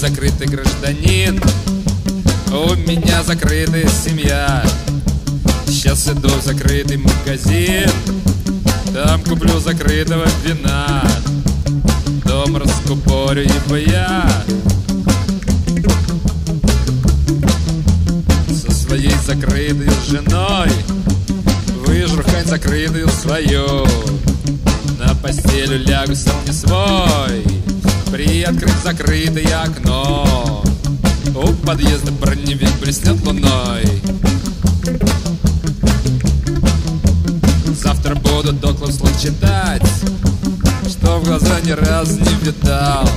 Закрытый гражданин. У меня закрытая семья. Сейчас иду в закрытый магазин. Там куплю закрытого вина. Дом раскупорю, ибо я Закрытой женой. Выжрухать закрытую свою. На постелю лягу сам не свой. Приоткрыть закрытое окно. У подъезда броневик блеснет луной. Завтра буду доклад вслух читать Что в глаза ни разу не видал.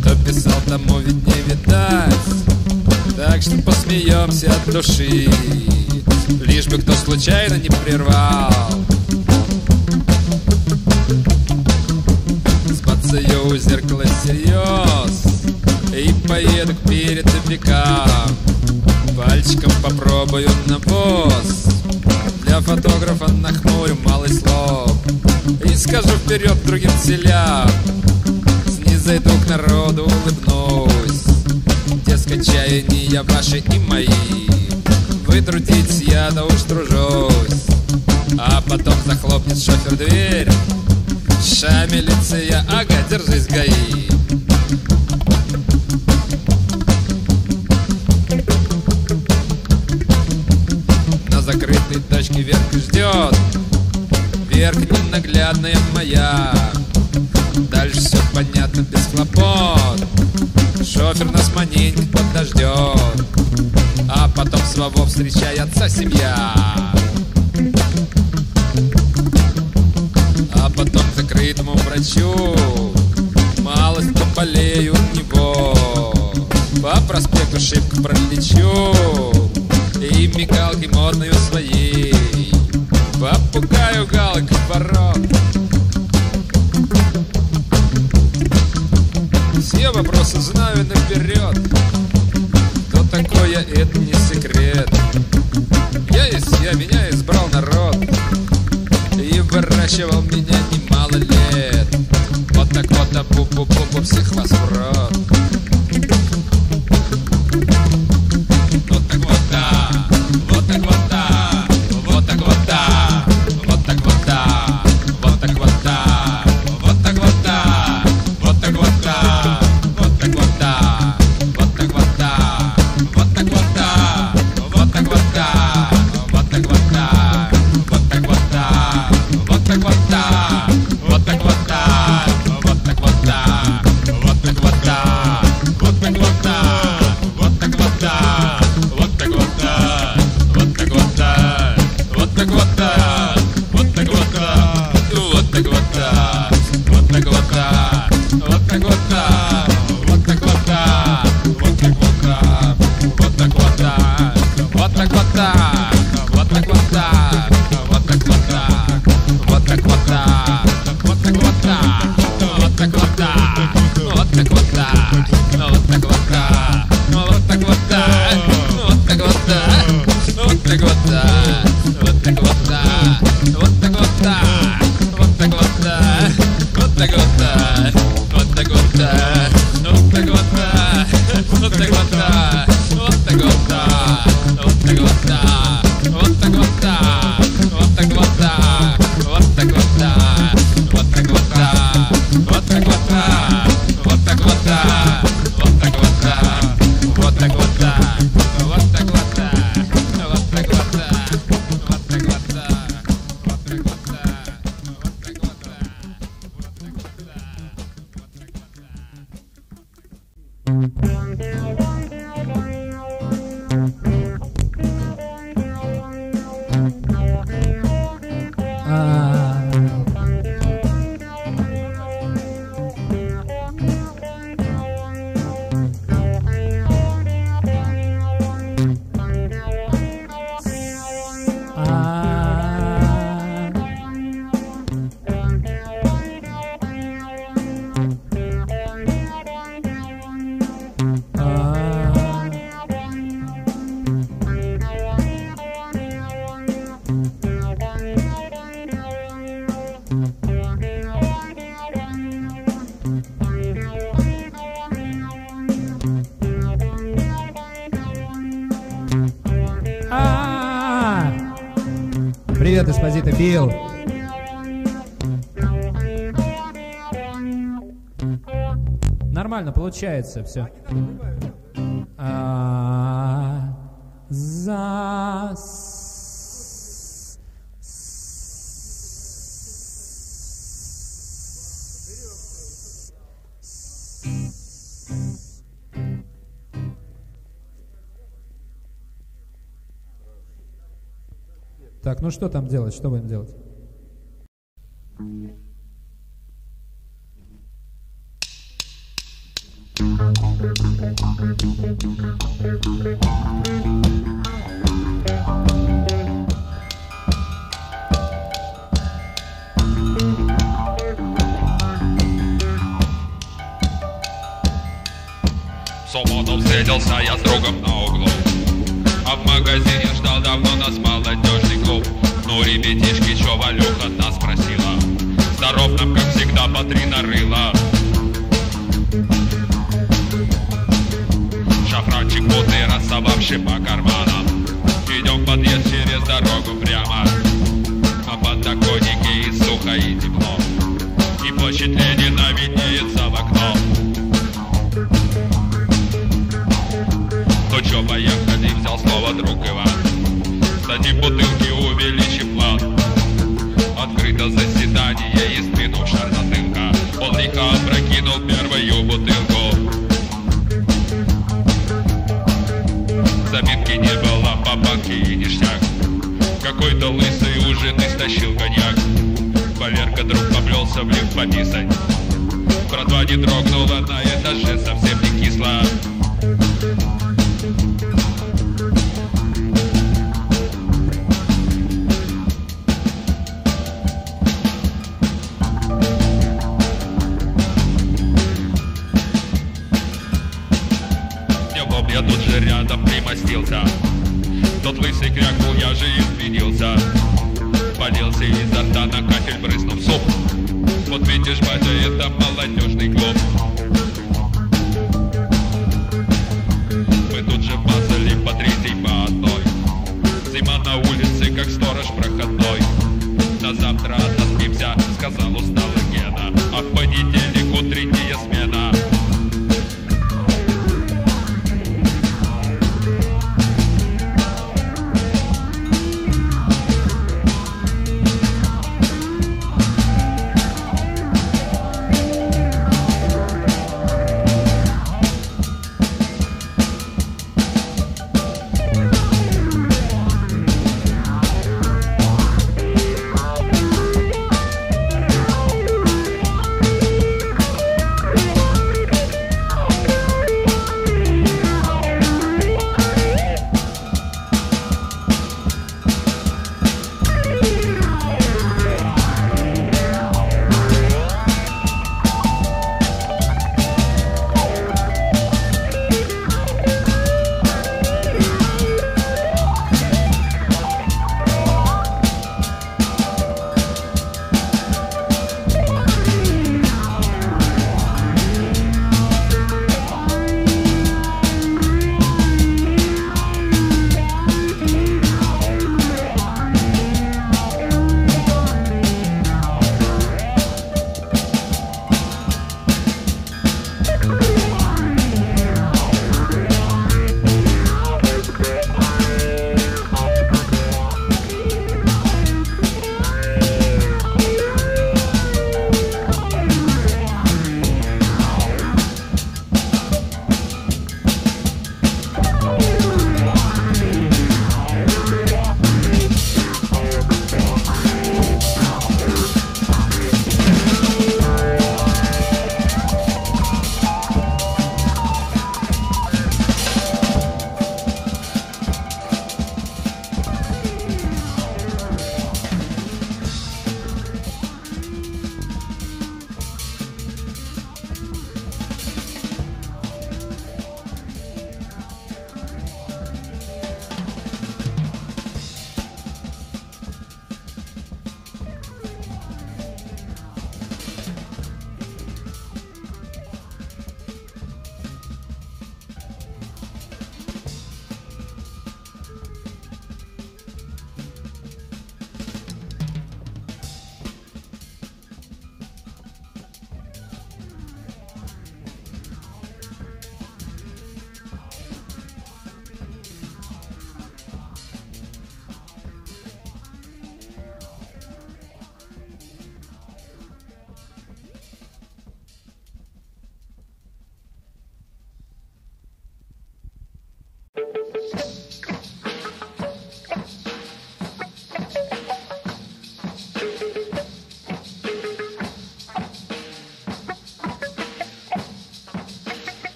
Кто писал, тому ведь не видать Так что посмеемся от души Лишь бы кто случайно не прервал. Сбацаю у зеркала всерьез И поеду к передовикам. Пальчиком попробую на босс Для фотографа нахмурю малый слог И скажу вперед другим селям. Снизойду к народу, улыбнусь Дескать, чаяния ваши и мои. Вы трудитесь, я-то уж тружусь. А потом захлопнет шофер дверь. Ша, милиция, ага, держись, ГАИ. На закрытой точке верх ждет. Верх ненаглядная моя. Дальше все понятно без хлопот Шофер нас маненько подождет А потом с Вовом встречается семья. А потом закрытому врачу Малость поболею у него. По проспекту шибко пролечу И мигалки модную своей Попугаю галок ворот Все вопросы знаю наперед Кто такой я, это не секрет. Я есть я, меня избрал народ. И выращивал меня немало лет. Вот так вот, а пу всех вас Привет, Эспозита Билл. Нормально получается все. А -а -а -а -а -а -а -а Так, ну что там делать, что будем делать? люблю пописать Братва не дрогнула, но я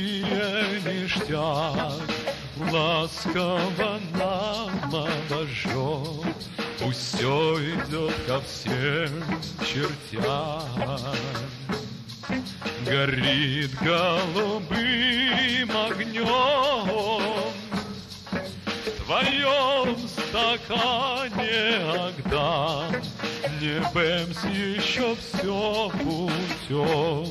сухие ништяк Ласково нам обожжет. Пусть все идет ко всем чертям. Горит голубым огнем В твоем стакане Агдам Не Бэмс еще все путем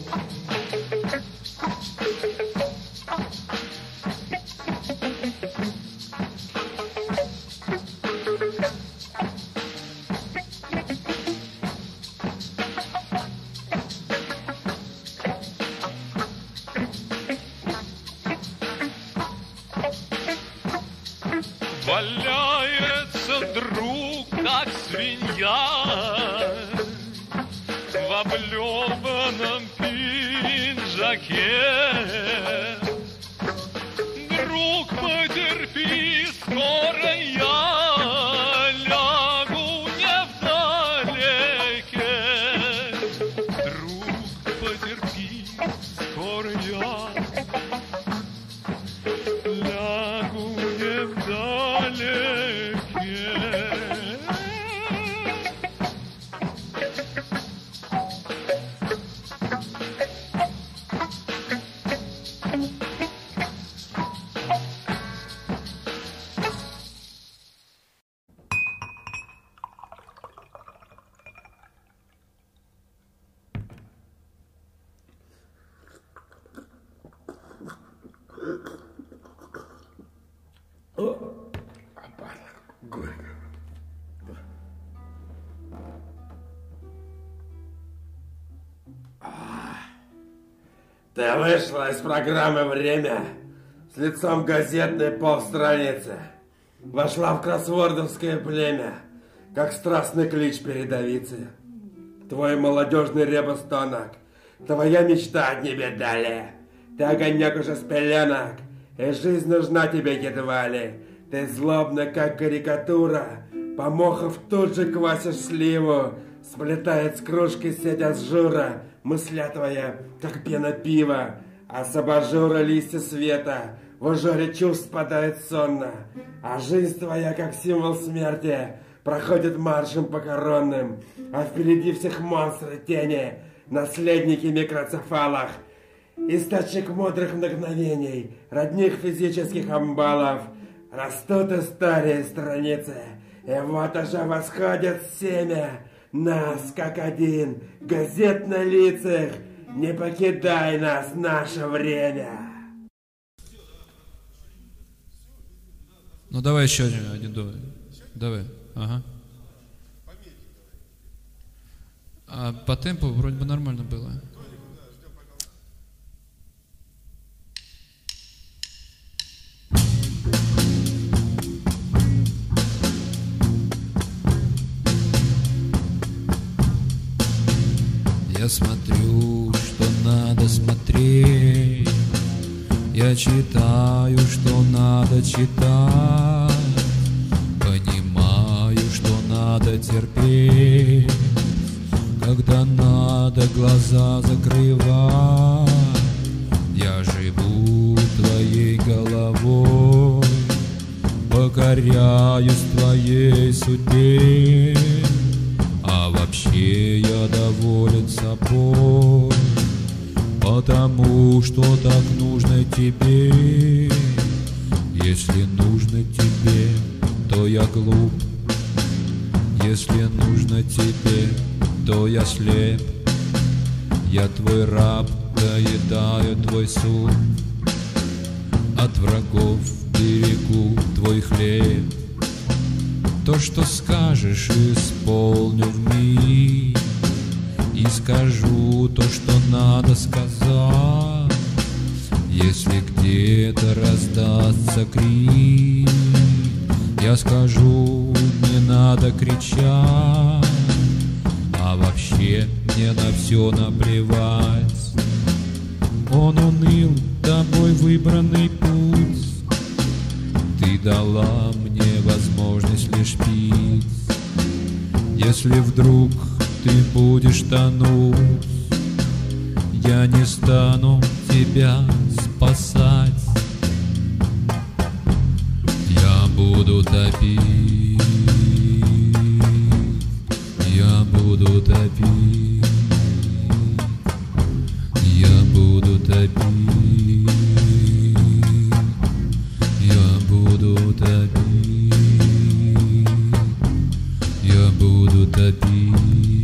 Ты вышла из программы «Время» с лицом газетной полстраницы. Вошла в кроссвордовское племя, как страстный клич передовицы. Твой молодежный ребостонок, твоя мечта от небе далее. Ты огонек уже с пеленок, и жизнь нужна тебе едва ли. Ты злобна, как карикатура, Помохов тут же квасишь сливу, Сплетает с кружки сеть ажура, Мысля твоя, как пена пива, А с абажура листья света. В узоре чувств спадает сонно, А жизнь твоя, как символ смерти, Проходит маршем похоронным, А впереди всех монстры тени, Наследники микроцефалов, Источник мудрых мгновений, Родних физических амбалов, Растут истории страницы, И вот уже восходит семя, Нас, как один, газет на лицах, Не покидай нас, наше время. Ну давай еще один, один давай. Давай. Ага. А по темпу вроде бы нормально было. Я смотрю, что надо смотреть. Я читаю, что надо читать. Понимаю, что надо терпеть. Когда надо глаза закрывать. Я живу твоей головой. Покоряюсь твоей судьбе и я доволен собой, потому что так нужно тебе. Если нужно тебе, то я глуп. Если нужно тебе, то я слеп. Я твой раб, доедаю твой суп. От врагов берегу твой хлеб. То, что скажешь, исполню в миг. И скажу то, что надо сказать. Если где-то раздастся крик Я скажу, не надо кричать. А вообще мне на все наплевать. Он уныл, тобой выбранный путь. Ты дала мне невозможность лишь пить. Если вдруг ты будешь тонуть, я не стану тебя спасать. Я буду топить, я буду топить, я буду топить. भूदति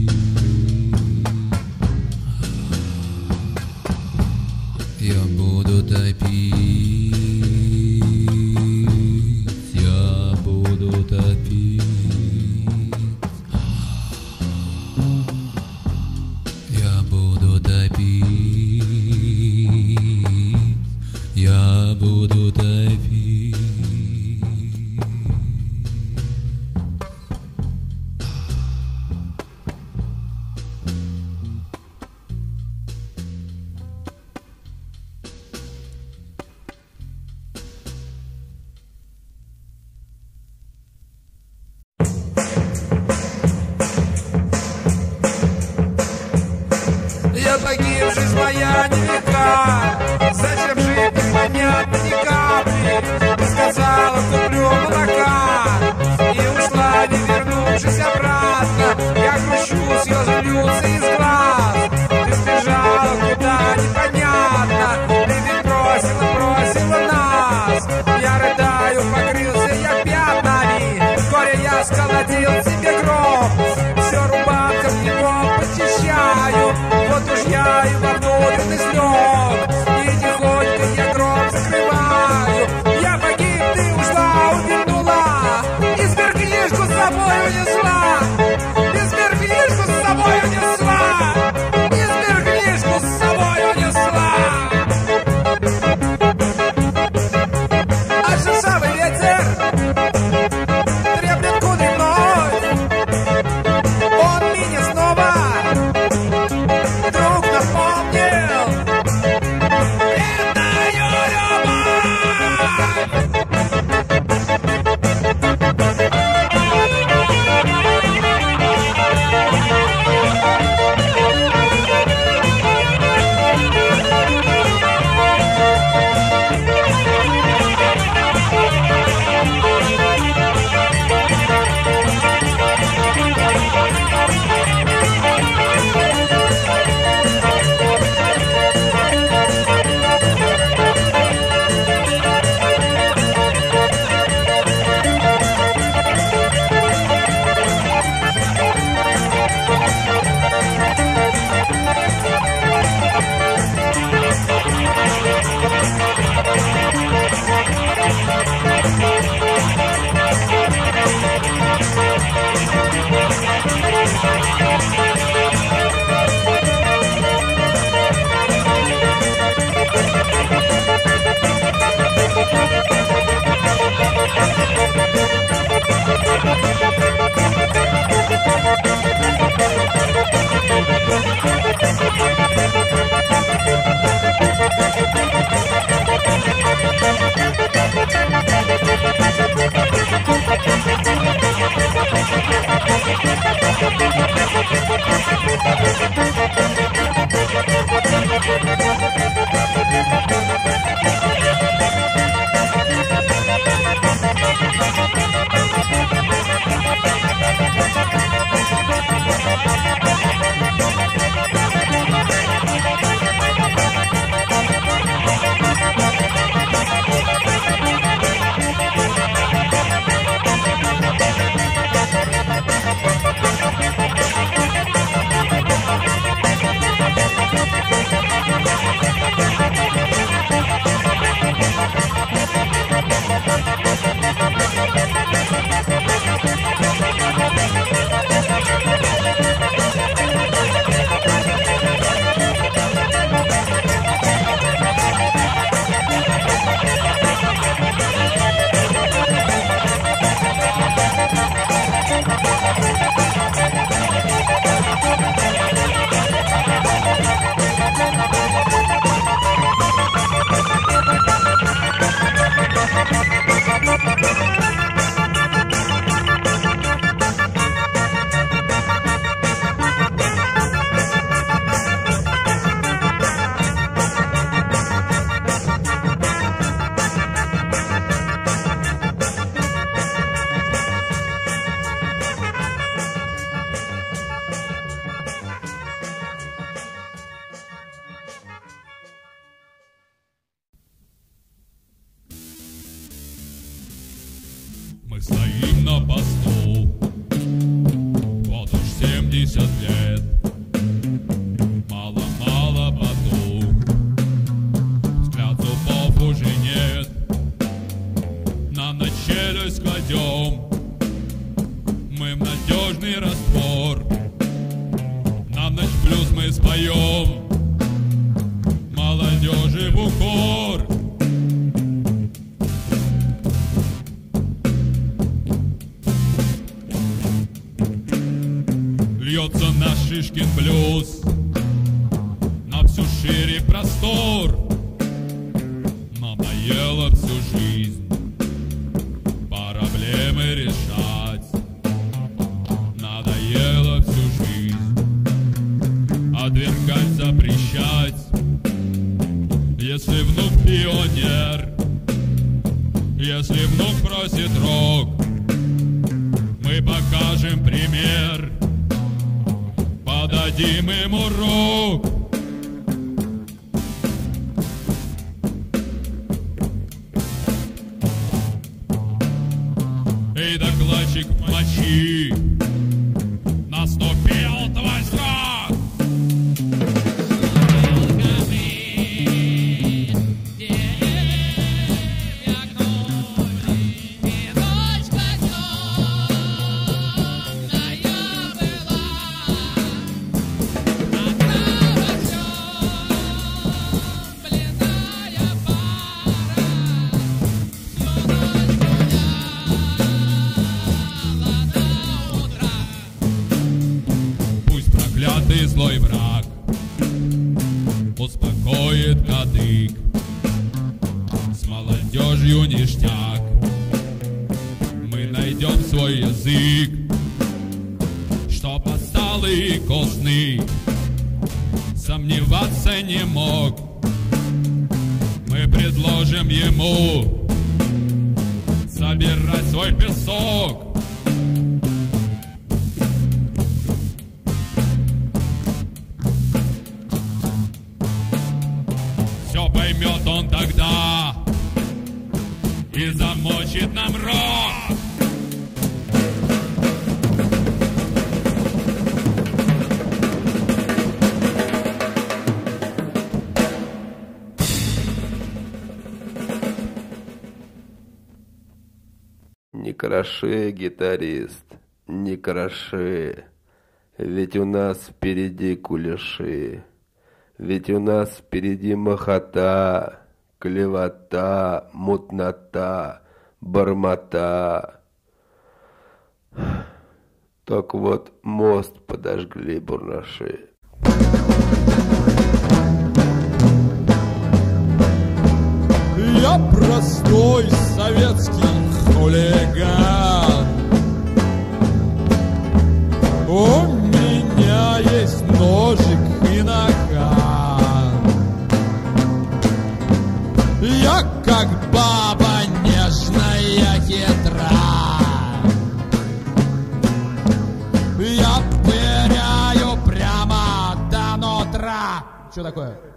укор. Льется наш Шишкин блюз Loibra. тракторист, не кроши, ведь у нас впереди кулеши, ведь у нас впереди махота, клевота, мутнота, бормота. Так вот, мост подожгли бурнаши. Я простой советский хулиган. У меня есть ножик и нога. Я как баба нежная хитра. Я пыряю прямо до нутра. Что такое?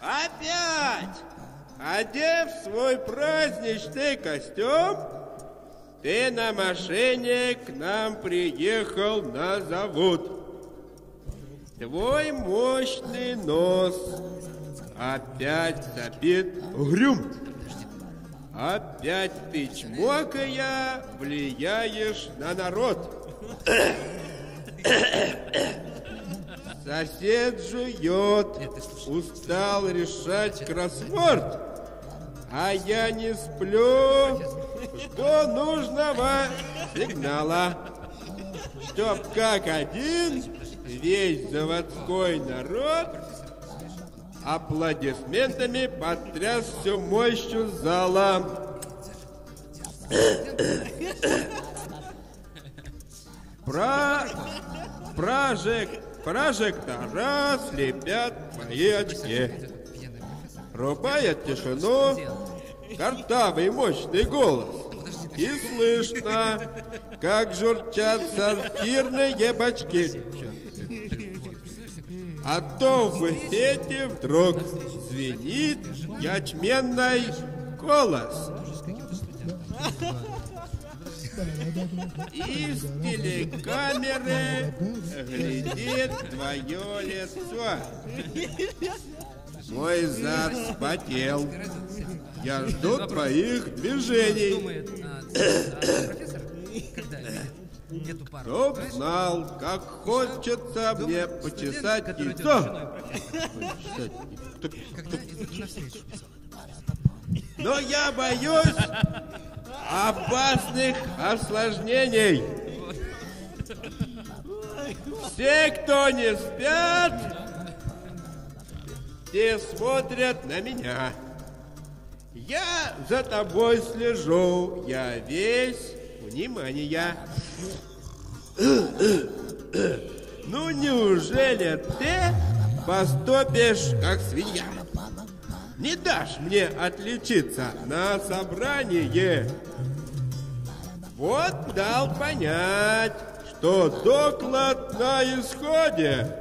Опять! Одев свой праздничный костюм, ты на машине к нам приехал на завод. Твой мощный нос опять забит угрюм. Опять ты, чмокая, влияешь на народ. Сосед жует, устал решать кроссворд, а я не сплю. До нужного? Сигнала, чтоб как один весь заводской народ аплодисментами потряс всю мощью зала. Про... Прожек... Прожектора слепят мои очки. Рубает тишину картавый мощный голос. И слышно, как журчат сортирные бачки. А то в эфире вдруг звенит ячменный голос. Из телекамеры глядит твое лицо. Мой зад вспотел. Я жду твоих движений. Чтоб знал, как хочется мне почесать яйцо. Но я боюсь опасных осложнений. Все, кто не спят, те смотрят на меня. Я за тобой слежу, я весь внимание. Ну неужели ты поступишь как свинья? Не дашь мне отличиться на собрании. Вот дал понять, что доклад на исходе.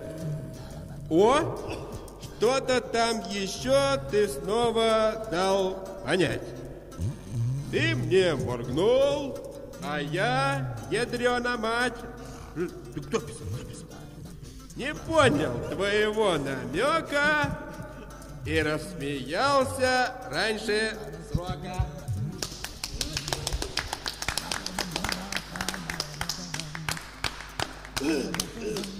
О, что-то там еще ты снова дал понять. Ты мне моргнул, а я, ядрена мать? Кто писал? Не понял твоего намека и рассмеялся раньше срока. Ugh.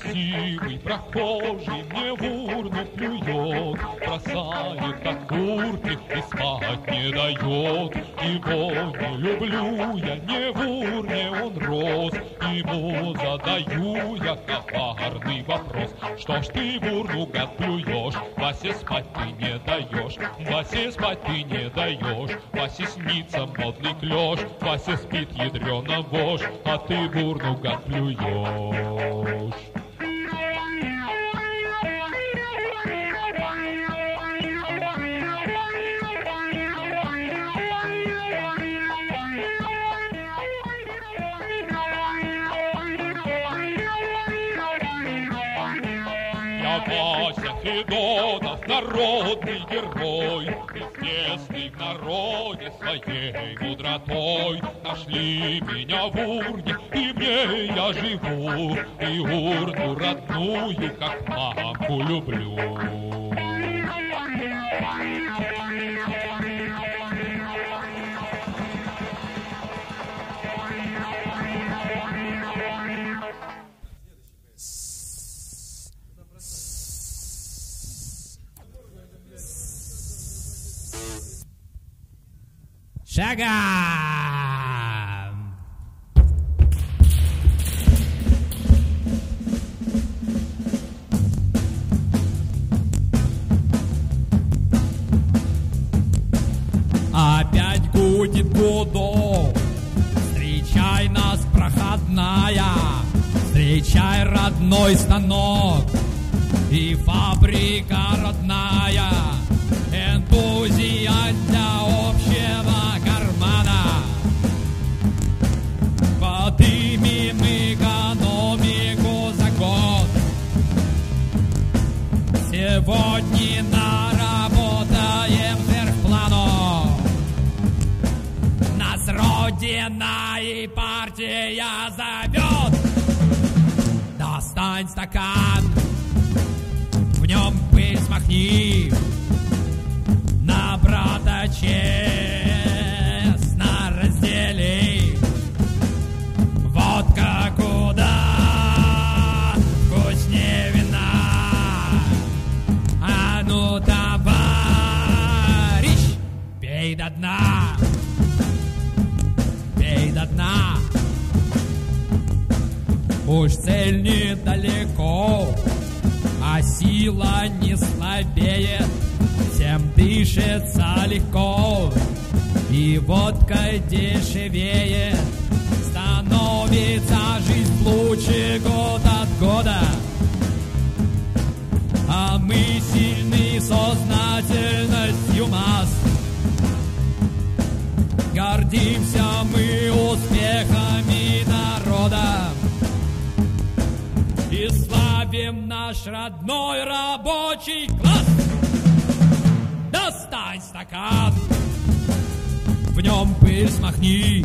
Красивый прохожий мне в урну плюет, Бросает окурки и спать не дает. Его не люблю я, не в урне он рос, Ему задаю я коварный вопрос. Что ж ты в урну, гад, плюешь, Васе спать ты не даешь, Васе спать ты не даешь, Васе снится модный клеш, Вася спит ядрена вошь, А ты в урну, гад, плюешь. Народный герой, Известный в народе своей мудротой. Нашли меня в урне, и в ней я живу, И урну родную, как мамку люблю. Шагом! Опять гудит гудок, встречай нас, проходная, встречай родной станок. И фабрика смахни. На брата честно раздели. Водка куда вкуснее вина. А ну, товарищ, пей до дна. Пей до дна. Уж цель недалеко, а сила не слабеет, всем дышится легко, и водка дешевеет, становится жизнь лучше год от года. А мы сильны сознательностью масс. Гордимся мы успехами народа славим наш родной рабочий класс. Достань стакан, в нем пыль смахни,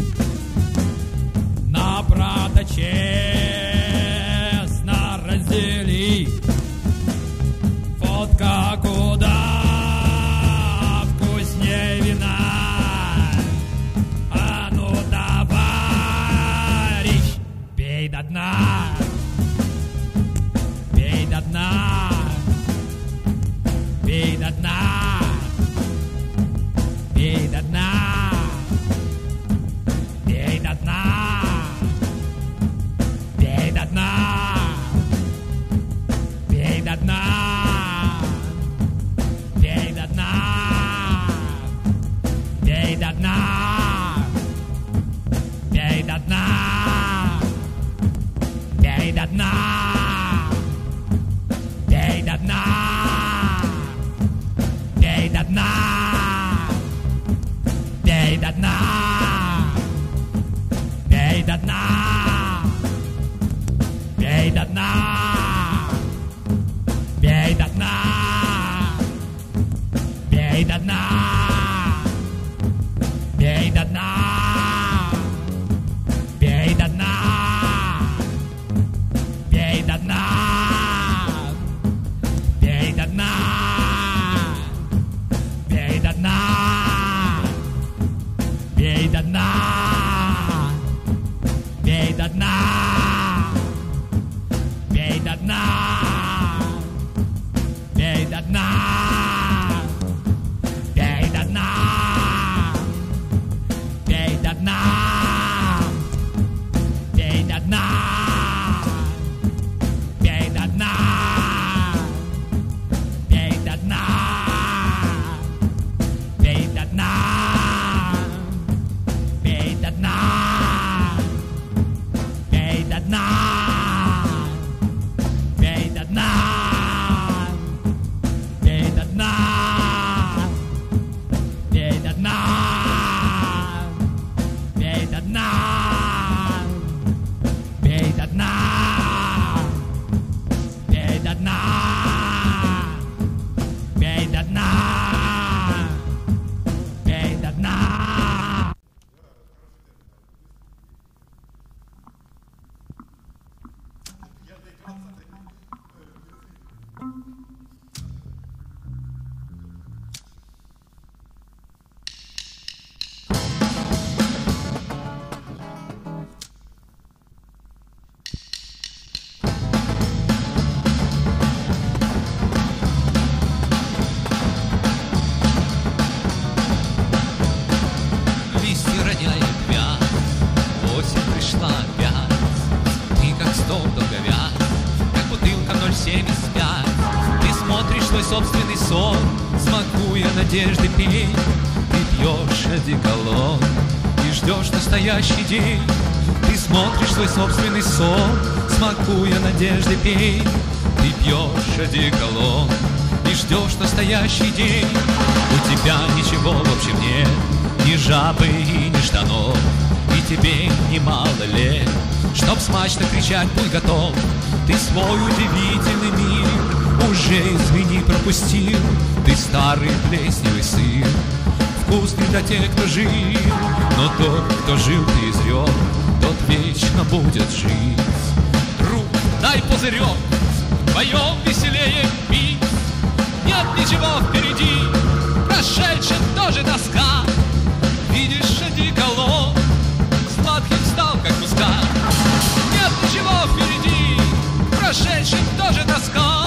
на брата честно раздели. Водка куда салон И ждешь настоящий день. Ты смотришь свой собственный сон Смакуя надежды пей. Ты пьешь одеколон И ждешь настоящий день. У тебя ничего в общем нет. Ни жабы и ни штанов. И тебе немало лет. Чтоб смачно кричать будь готов. Ты свой удивительный мир уже, извини, пропустил. Ты старый плесневый сын пуст для тех, кто жил, но тот, кто жил, презрел, тот вечно будет жить. Друг, дай пузырек, вдвоем веселее пить, нет ничего впереди, прошедшим тоже тоска. Видишь, одеколон, сладким стал, как муска. Нет ничего впереди, прошедшим тоже тоска.